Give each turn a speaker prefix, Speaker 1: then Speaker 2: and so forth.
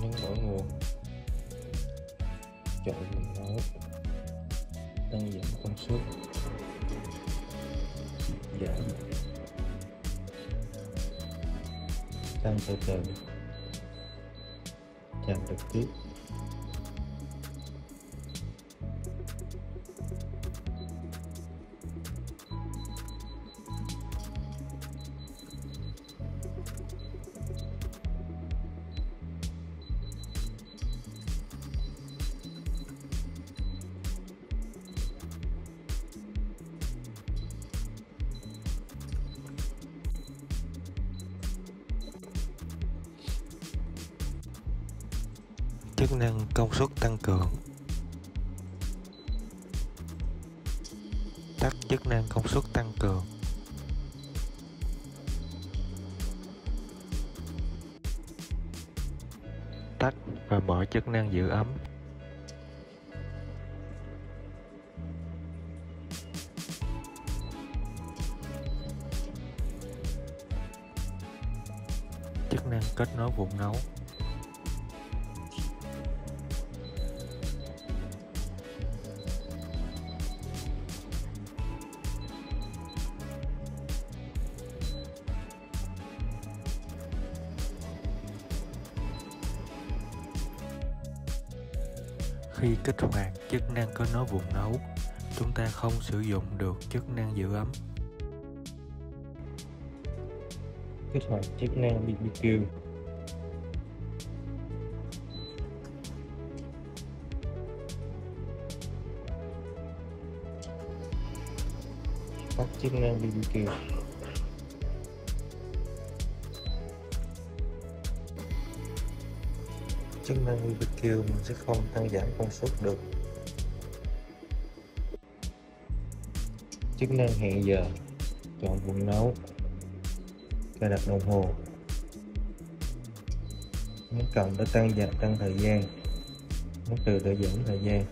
Speaker 1: nhấn mở nguồn. Chọn nguồn nấu tăng giảm công suất. Giảm. Tăng từ từ. Chạm trực tiếp. Chức năng công suất tăng cường. Tắt chức năng công suất tăng cường. Tắt và mở chức năng giữ ấm. Chức năng kết nối vùng nấu. Khi kích hoạt chức năng kết nối vùng nấu, chúng ta không sử dụng được chức năng giữ ấm. Kích hoạt chức năng BBQ tắt chức năng BBQ chức năng BBQ mình sẽ không tăng giảm công suất được. Chức năng hẹn giờ, chọn vùng nấu cài đặt đồng hồ. Nhấn cộng để tăng giảm, tăng thời gian. Nhấn từ để giảm thời gian.